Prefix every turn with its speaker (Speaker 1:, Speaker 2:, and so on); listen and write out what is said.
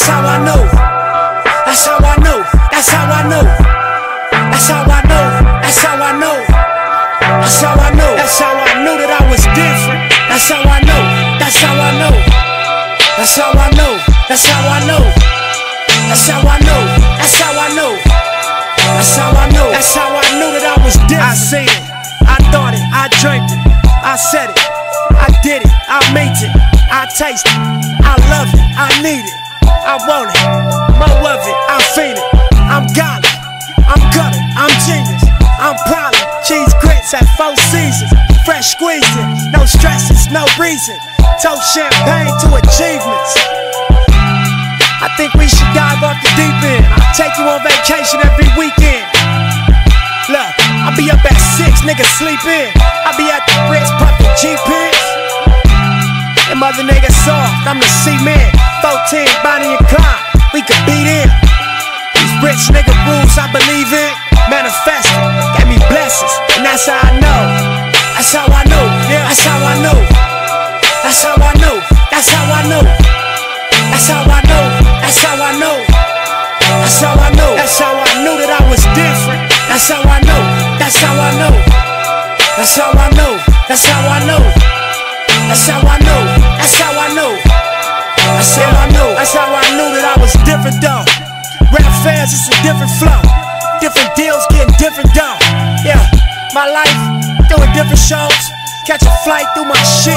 Speaker 1: That's how I know. That's how I know. That's how I know. That's how I know. That's how I know. That's how I know. That's how I knew that I was different. That's how I know. That's how I know. That's how I know. That's how I know. That's how I know. That's how I know. That's how I know. That's how I knew that I was different. I seen it. I thought it. I dreamed it. I said it. I did it. I made it. I taste it. I love it. I need it. I want it. More of it. I feel it. I'm golly. I'm gutter. I'm genius. I'm probably cheese grits at four seasons. Fresh squeezing. No stresses. No reason. Toast champagne to achievements. I think we should dive off the deep end. I'll take you on vacation every weekend. Look, I be up at six, niggas sleep in. I be at the Ritz puffin' G pins. And mother niggas soft, I'm the cement. 14, rules I believe in. Manifesting, gave me blessings, and that's how I know. That's how I know, yeah, that's how I know. That's how I know, that's how I know. That's how I know, that's how I know. That's how I know, that's how I knew that I was different. That's how I know, that's how I know. That's how I know, that's how I know. That's how I know, that's how I know. That's how I know, that's how I knew that I was different though. Fans, it's a different flow. Different deals, getting different dough. Yeah, my life, doing different shows. Catch a flight through my shit,